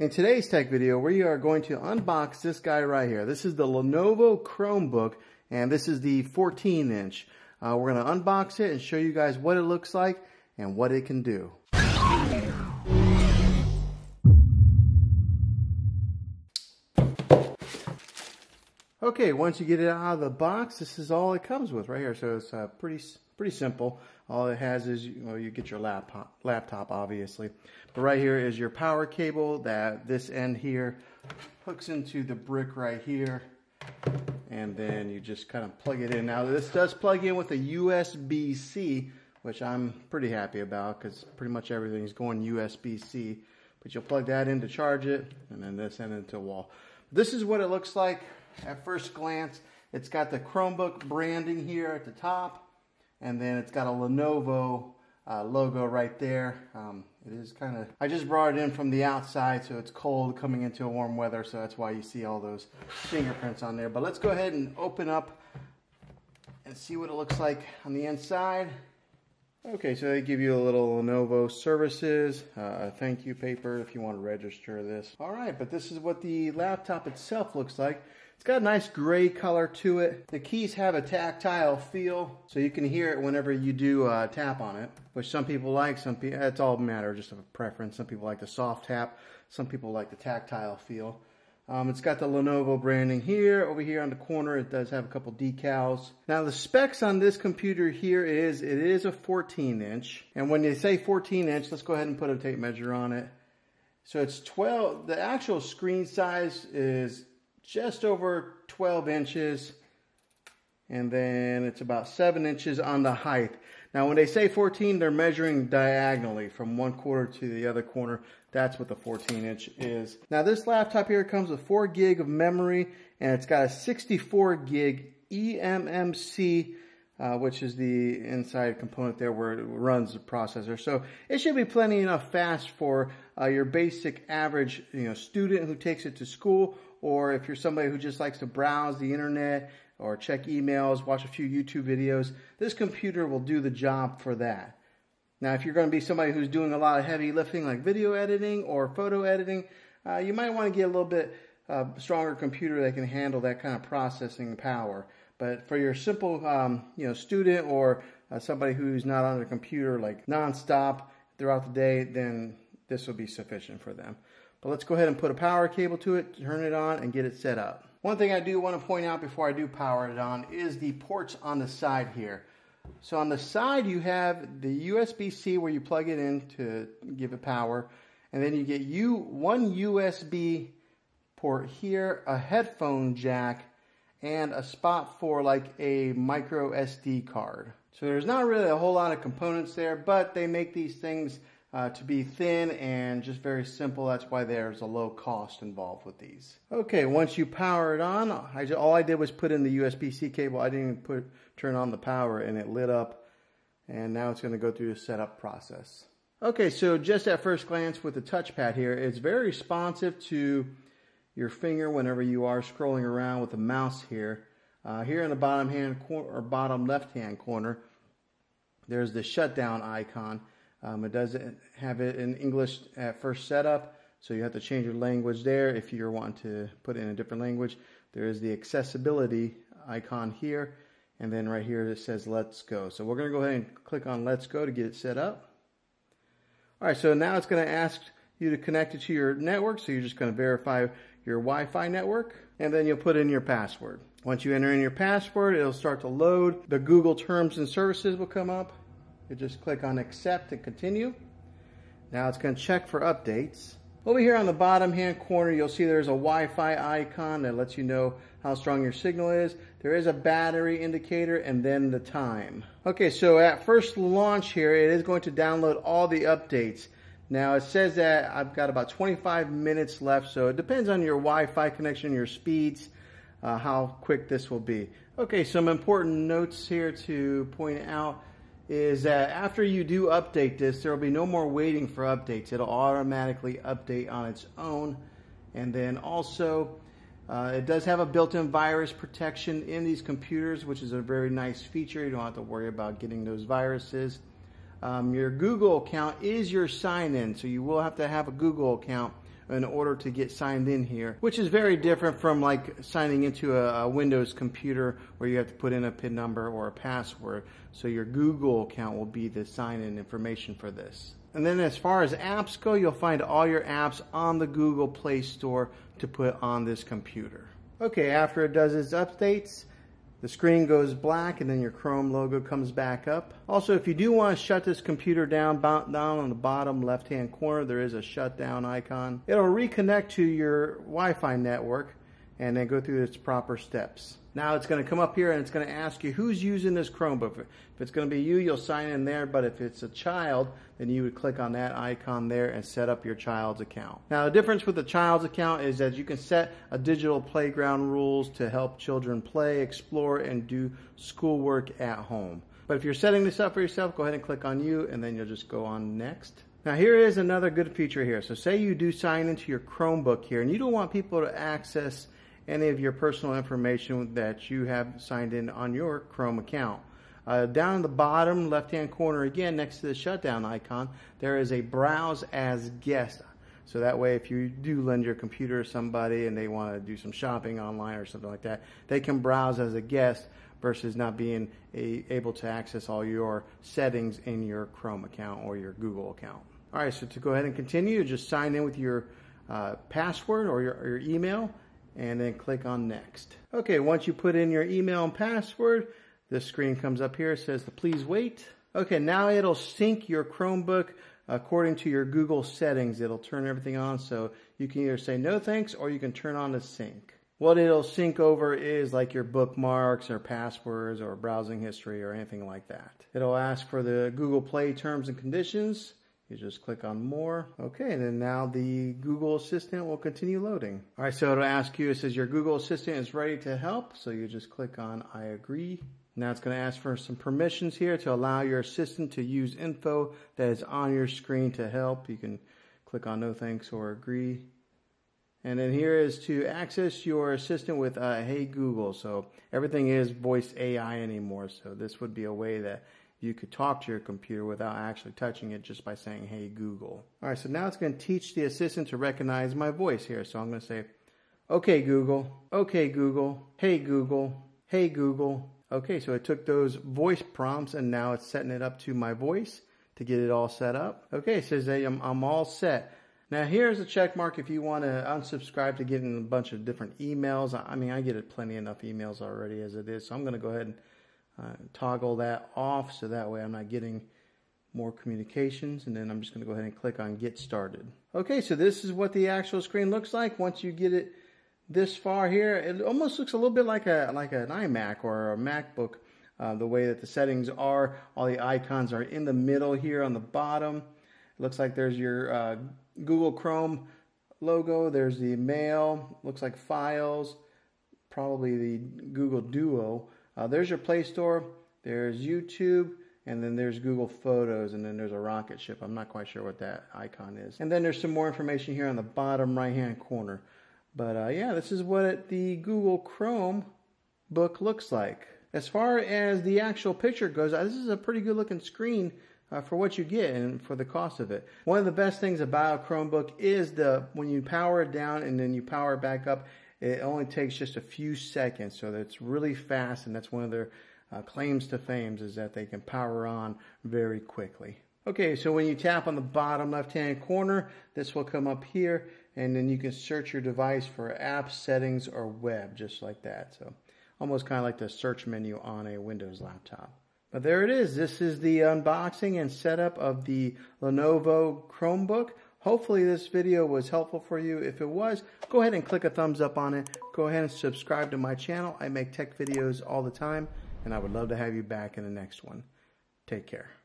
In today's tech video, we are going to unbox this guy right here. This is the Lenovo Chromebook, and this is the 14 inch. Uh, we're going to unbox it and show you guys what it looks like and what it can do. Okay, once you get it out of the box, this is all it comes with right here. So it's uh, pretty pretty simple. All it has is, you, you get your laptop, laptop, obviously. But right here is your power cable that this end here hooks into the brick right here. And then you just kind of plug it in. Now this does plug in with a USB-C, which I'm pretty happy about because pretty much everything is going USB-C. But you'll plug that in to charge it, and then this end into a wall. This is what it looks like at first glance. It's got the Chromebook branding here at the top and then it's got a Lenovo uh, logo right there. Um, it is kind of, I just brought it in from the outside, so it's cold coming into a warm weather, so that's why you see all those fingerprints on there. But let's go ahead and open up and see what it looks like on the inside. Okay, so they give you a little Lenovo services, uh, thank you paper if you want to register this. All right, but this is what the laptop itself looks like. It's got a nice gray color to it. The keys have a tactile feel, so you can hear it whenever you do uh, tap on it, which some people like. Some people, it's all matter just of a preference. Some people like the soft tap. Some people like the tactile feel. Um, it's got the Lenovo branding here. Over here on the corner, it does have a couple decals. Now the specs on this computer here is, it is a 14 inch. And when they say 14 inch, let's go ahead and put a tape measure on it. So it's 12, the actual screen size is just over 12 inches and then it's about 7 inches on the height. Now when they say 14 they're measuring diagonally from one corner to the other corner. That's what the 14 inch is. Now this laptop here comes with 4 gig of memory and it's got a 64 gig eMMC uh, which is the inside component there where it runs the processor. So it should be plenty enough fast for uh, your basic average you know student who takes it to school or if you're somebody who just likes to browse the internet or check emails, watch a few YouTube videos, this computer will do the job for that. Now, if you're going to be somebody who's doing a lot of heavy lifting like video editing or photo editing, uh, you might want to get a little bit uh, stronger computer that can handle that kind of processing power. But for your simple, um, you know, student or uh, somebody who's not on their computer like nonstop throughout the day, then this will be sufficient for them. But let's go ahead and put a power cable to it, turn it on, and get it set up. One thing I do want to point out before I do power it on is the ports on the side here. So on the side you have the USB-C where you plug it in to give it power. And then you get you one USB port here, a headphone jack, and a spot for like a micro SD card. So there's not really a whole lot of components there, but they make these things uh, to be thin and just very simple. That's why there's a low cost involved with these. Okay, once you power it on, I just, all I did was put in the USB-C cable. I didn't even put turn on the power and it lit up. And now it's going to go through the setup process. Okay, so just at first glance with the touchpad here, it's very responsive to your finger whenever you are scrolling around with the mouse here. Uh, here in the bottom hand corner or bottom left hand corner, there's the shutdown icon. Um, it doesn't have it in English at first setup, so you have to change your language there if you're wanting to put it in a different language. There is the accessibility icon here, and then right here it says let's go. So we're going to go ahead and click on let's go to get it set up. All right, so now it's going to ask you to connect it to your network, so you're just going to verify your Wi-Fi network, and then you'll put in your password. Once you enter in your password, it'll start to load. The Google Terms and Services will come up. You just click on accept and continue. Now it's going to check for updates. Over here on the bottom hand corner, you'll see there's a Wi-Fi icon that lets you know how strong your signal is. There is a battery indicator and then the time. Okay, so at first launch here, it is going to download all the updates. Now it says that I've got about 25 minutes left, so it depends on your Wi-Fi connection, your speeds, uh, how quick this will be. Okay, some important notes here to point out is that after you do update this, there will be no more waiting for updates. It'll automatically update on its own. And then also, uh, it does have a built-in virus protection in these computers, which is a very nice feature. You don't have to worry about getting those viruses. Um, your Google account is your sign-in, so you will have to have a Google account in order to get signed in here, which is very different from like signing into a, a Windows computer where you have to put in a PIN number or a password. So your Google account will be the sign in information for this. And then as far as apps go, you'll find all your apps on the Google Play Store to put on this computer. Okay, after it does its updates, the screen goes black and then your Chrome logo comes back up. Also, if you do want to shut this computer down, down on the bottom left-hand corner, there is a shutdown icon. It'll reconnect to your Wi-Fi network and then go through its proper steps. Now it's going to come up here and it's going to ask you who's using this Chromebook. If it's going to be you, you'll sign in there, but if it's a child, then you would click on that icon there and set up your child's account. Now the difference with the child's account is that you can set a digital playground rules to help children play, explore, and do schoolwork at home. But if you're setting this up for yourself, go ahead and click on you and then you'll just go on next. Now here is another good feature here. So say you do sign into your Chromebook here and you don't want people to access any of your personal information that you have signed in on your Chrome account. Uh, down in the bottom left hand corner again next to the shutdown icon there is a browse as guest so that way if you do lend your computer to somebody and they want to do some shopping online or something like that they can browse as a guest versus not being a, able to access all your settings in your Chrome account or your Google account. Alright so to go ahead and continue just sign in with your uh, password or your, or your email and then click on next. Okay, once you put in your email and password, this screen comes up here. It says please wait. Okay, now it'll sync your Chromebook according to your Google settings. It'll turn everything on so you can either say no thanks or you can turn on the sync. What it'll sync over is like your bookmarks or passwords or browsing history or anything like that. It'll ask for the Google Play terms and conditions. You just click on more. Okay, and then now the Google Assistant will continue loading. All right, so it'll ask you, it says your Google Assistant is ready to help. So you just click on I agree. Now it's going to ask for some permissions here to allow your assistant to use info that is on your screen to help. You can click on no thanks or agree. And then here is to access your assistant with uh, Hey Google. So everything is voice AI anymore. So this would be a way that you could talk to your computer without actually touching it just by saying, hey, Google. All right, so now it's going to teach the assistant to recognize my voice here. So I'm going to say, okay, Google, okay, Google, hey, Google, hey, Google. Okay, so it took those voice prompts and now it's setting it up to my voice to get it all set up. Okay, it says hey, I'm, I'm all set. Now here's a check mark if you want to unsubscribe to getting a bunch of different emails. I mean, I get plenty enough emails already as it is, so I'm going to go ahead and uh, toggle that off so that way I'm not getting more communications and then I'm just going to go ahead and click on get started. Okay, so this is what the actual screen looks like once you get it this far here. It almost looks a little bit like a like an iMac or a MacBook. Uh, the way that the settings are, all the icons are in the middle here on the bottom. It looks like there's your uh, Google Chrome logo. There's the mail. Looks like files. Probably the Google Duo. Uh, there's your Play Store, there's YouTube, and then there's Google Photos, and then there's a rocket ship. I'm not quite sure what that icon is. And then there's some more information here on the bottom right hand corner. But uh, yeah, this is what it, the Google Chrome book looks like. As far as the actual picture goes, uh, this is a pretty good looking screen uh, for what you get and for the cost of it. One of the best things about a Chromebook is the when you power it down and then you power it back up, it only takes just a few seconds, so it's really fast, and that's one of their uh, claims to fame is that they can power on very quickly. Okay, so when you tap on the bottom left-hand corner, this will come up here, and then you can search your device for apps, settings, or web, just like that. So almost kind of like the search menu on a Windows laptop. But there it is. This is the unboxing and setup of the Lenovo Chromebook. Hopefully this video was helpful for you. If it was, go ahead and click a thumbs up on it. Go ahead and subscribe to my channel. I make tech videos all the time, and I would love to have you back in the next one. Take care.